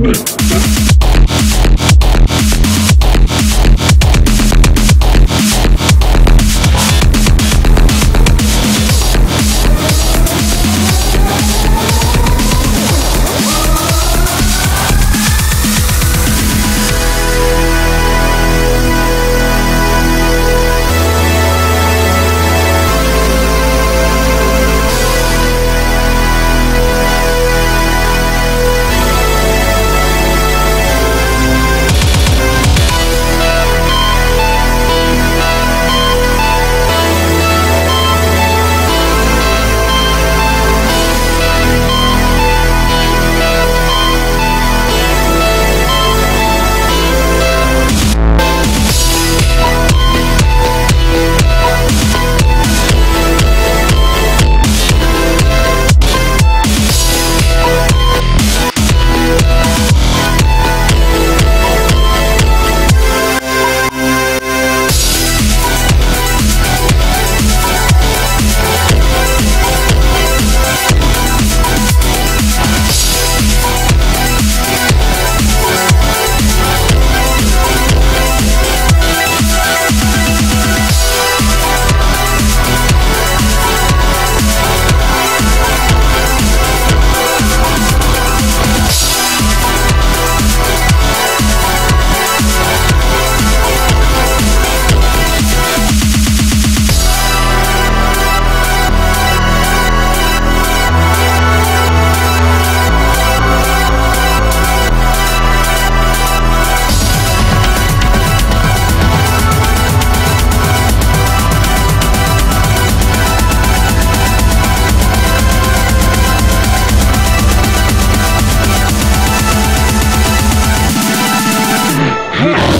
Mix. Yeah.